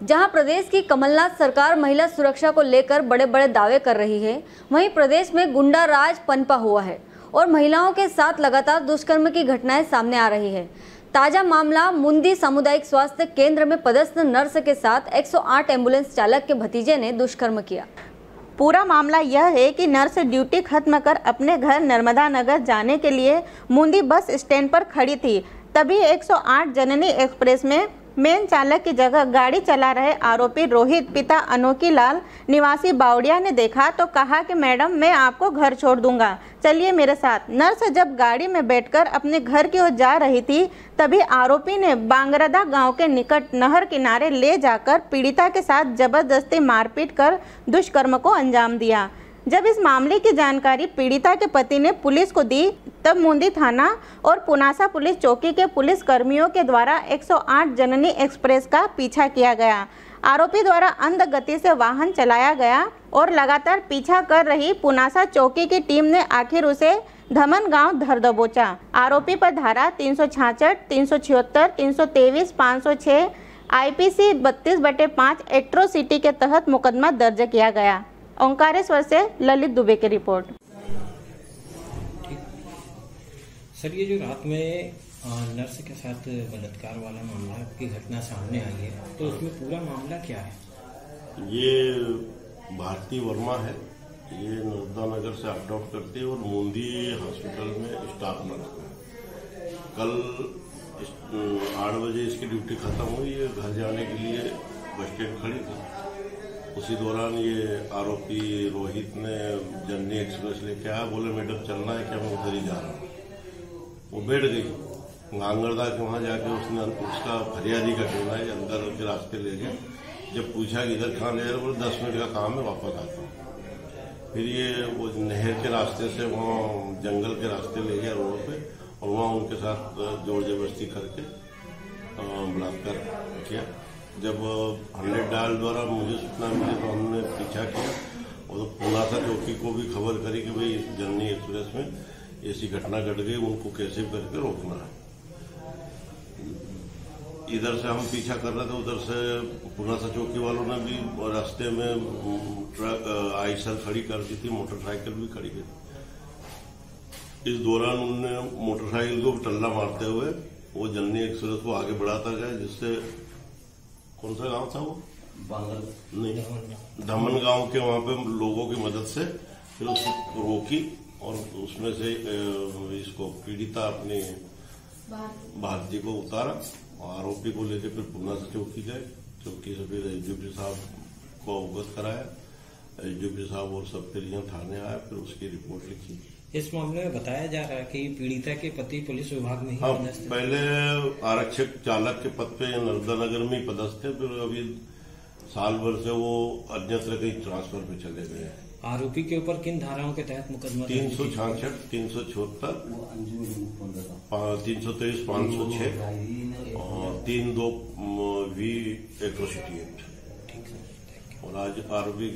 जहाँ प्रदेश की कमलनाथ सरकार महिला सुरक्षा को लेकर बड़े बड़े दावे कर रही है, वहीं प्रदेश में गुंडा राज पनपा हुआ है और महिलाओं के साथ लगातार दुष्कर्म की घटनाएँ सामने आ रही है। ताज़ा मामला मुंदी सामुदायिक स्वास्थ्य केंद्र में पदस्थ नर्स के साथ 108 एंबुलेंस चालक के भतीजे ने दुष्कर्म किया। पूरा मामला यह है कि नर्स ड्यूटी खत्म कर अपने घर नर्मदा नगर जाने के लिए मुंदी बस स्टैंड पर खड़ी थी। तभी 108 जननी एक्सप्रेस में मेन चालक की जगह गाड़ी चला रहे आरोपी रोहित, पिता अनोखी लाल, निवासी बावड़िया ने देखा तो कहा कि मैडम, मैं आपको घर छोड़ दूँगा। चलिए मेरे साथ। नर्स जब गाड़ी में बैठकर अपने घर की ओर जा रही थी, तभी आरोपी ने बांगरदा गाँव के निकट नहर किनारे ले जाकर पीड़िता के साथ ज़बरदस्ती मारपीट कर दुष्कर्म को अंजाम दिया। जब इस मामले की जानकारी पीड़िता के पति ने पुलिस को दी तब मुंदी थाना और पुनासा पुलिस चौकी के पुलिस कर्मियों के द्वारा 108 जननी एक्सप्रेस का पीछा किया गया। आरोपी द्वारा अंध गति से वाहन चलाया गया और लगातार पीछा कर रही पुनासा चौकी की टीम ने आखिर उसे धमन गाँव धर दबोचा। आरोपी पर धारा तीन सौ छाछठ, तीन सौ छिहत्तर, तीन सौ तेईस, पाँच सौ छः आई पी सी बत्तीस बटे पाँच एट्रोसिटी के तहत मुकदमा दर्ज किया गया। ओंकारेश्वर से ललित दुबे की रिपोर्ट। सर, ये जो रात में नर्स के साथ बलात्कार वाला मामला की घटना सामने आई है तो उसमें पूरा मामला क्या है? ये भारती वर्मा है। ये नर्मदा नगर से अप डाउन करती है और मूंदी हॉस्पिटल में स्टाफ नर्स है। कल आठ बजे इसकी ड्यूटी खत्म हुई। ये घर जाने के लिए बस स्टैंड खड़ी थी। उसी दौरान ये आरोपी रोहित ने जननी एक्सप्रेस लेके आया। बोले, मैडम, चलना है, क्या मैं उधर ही जा रहा हूँ? वो बैठ गई गांगरदा के वहाँ जाके उसने उसका फरियादी का टोला है, अंदर के रास्ते ले गया जब पूछा कि इधर कहाँ ले जा रहे बोले, दस मिनट का काम है, वापस आता हूँ। फिर ये वो नहर के रास्ते से वहाँ जंगल के रास्ते ले गया रोड पे, और वहाँ उनके साथ ज़ोर ज़बरदस्ती करके बलात्कार किया। जब हंड्रेड डाल द्वारा मुझे सूचना मिली तो हमने पीछा किया, और तो पुनासा चौकी को भी खबर करी कि भाई जननी एक्सप्रेस में ऐसी घटना घट गई उनको कैसे करके रोकना है? इधर से हम पीछा कर रहे थे उधर से पुनासा चौकी वालों ने भी रास्ते में ट्रक आइसर खड़ी कर दी थी मोटरसाइकिल भी खड़ी की इस दौरान उन्होंने मोटरसाइकिल को टल्ला मारते हुए वो जननी एक्सप्रेस को आगे बढ़ाता गया जिससे कौन सा गाँव था वो? नहीं दमन गाँव के वहाँ पे लोगों की मदद से फिर उसको रोकी। और उसमें से इसको पीड़िता अपने भारती को उतारा और आरोपी को लेकर फिर पुना से चौकी गए। चौकी से फिर एसडीपी साहब को अवगत कराया। एसडीपी साहब और सब फिर यहाँ थाने आया फिर उसकी रिपोर्ट लिखी। इस मामले में बताया जा रहा है कि पीड़िता के पति पुलिस विभाग में ही हाँ पहले आरक्षक चालक के पद पे नर्मदा नगर में ही पदस्थ थे फिर अभी साल भर से वो अन्यत्र कहीं ट्रांसफ़र पे चले गए हैं। आरोपी के ऊपर किन धाराओं के तहत मुकदमा तीन सौ? छाछठ तीन सौ छिहत्तर तीन सौ तेईस पाँच सौ छह और तीन दो वी एट्रोसिटी एक्ट ठीक है और आज आरोपी